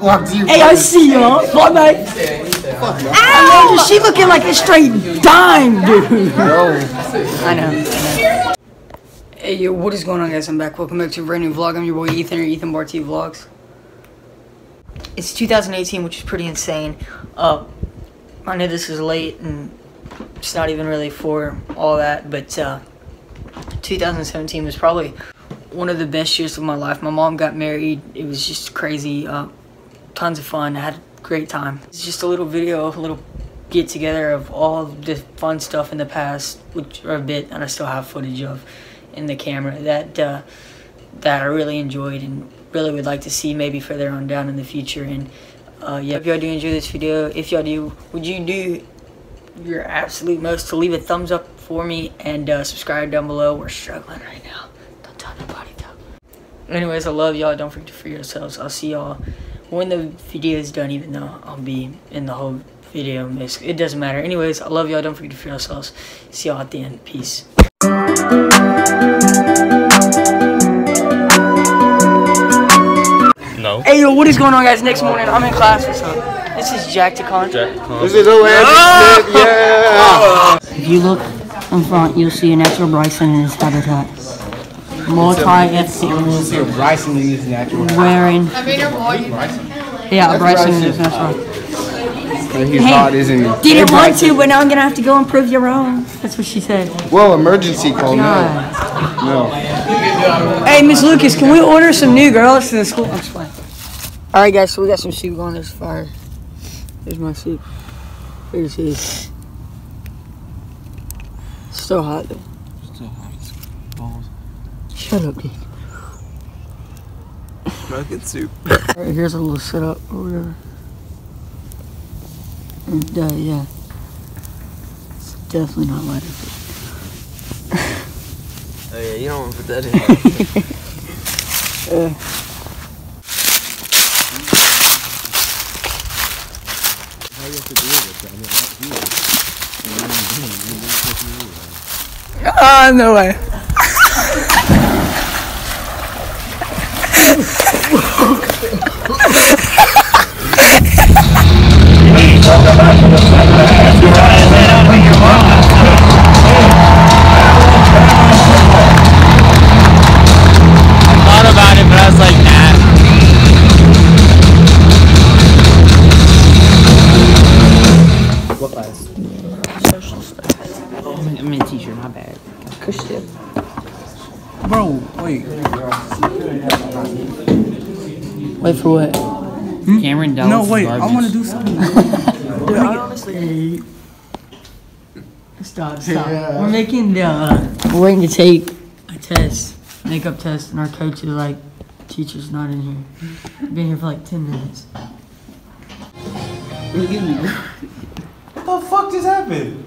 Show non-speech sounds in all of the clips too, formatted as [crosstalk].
Hey, I see y'all. Bye bye. Ow! She looking like a straight dime, dude. I know. I know. Hey, yo, what is going on, guys? I'm back. Welcome back to a brand new vlog. I'm your boy Ethan or Ethan Bartee Vlogs. It's 2018, which is pretty insane. Uh, I know this is late and it's not even really for all that, but uh, 2017 was probably one of the best years of my life. My mom got married. It was just crazy. Uh, tons of fun. I had a great time. It's just a little video, a little get together of all the fun stuff in the past, which are a bit, and I still have footage of in the camera that uh, that I really enjoyed and really would like to see maybe further on down in the future. And uh, yeah, if y'all do enjoy this video, if y'all do, would you do your absolute most to leave a thumbs up for me and uh, subscribe down below. We're struggling right now. Don't tell nobody though. Anyways, I love y'all. Don't forget to free yourselves. I'll see y'all when the video is done, even though I'll be in the whole video. It doesn't matter. Anyways, I love y'all. Don't forget to free yourselves. See y'all at the end. Peace. No. Hey, yo, what is going on, guys? Next morning, I'm in class with some. This is Jack Tacon. This is Owen Smith, yeah! If you look in front, you'll see a natural bison in his habitat. Multi-ethnic, Bryson is natural. wearing. Yeah, Bryson is natural. He's hot, isn't he? Didn't want to, but now I'm gonna have to go and prove you wrong. That's what she said. Well, emergency call, no. God. No. Hey, Miss Lucas, can we order some new girls to the school? I'm just playing. All right, guys, so we got some soup going. There's fire. There's my soup. Here's his. Still hot though. Shut up, dude. Smoking soup. All right, here's a little setup or whatever. And, uh, yeah. It's definitely not lighter. Oh yeah, you don't want to put that in. Uh, [laughs] Ah, no way. Kush tip. Bro, wait. Wait for what? Cameron Dallas No, wait, is I garbage. want to do something. [laughs] Dude, I honestly. Stop, stop. We're making the. Uh, we're waiting to take a test, makeup test, and our coach is like, teacher's not in here. Been here for like 10 minutes. What [laughs] the fuck just happened?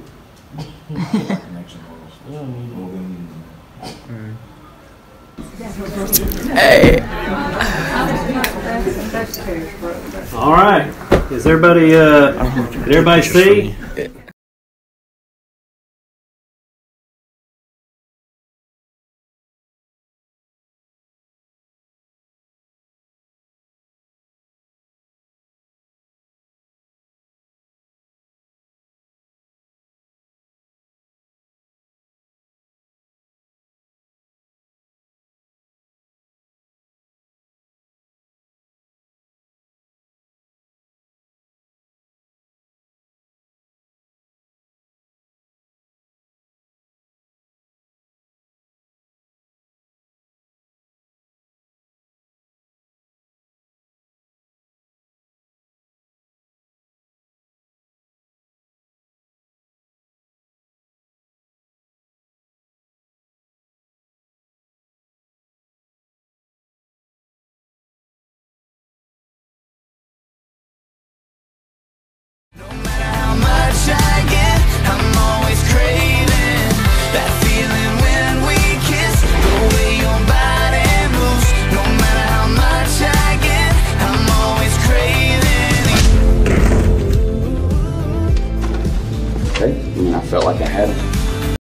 [laughs] All right. Is everybody, uh, did everybody see?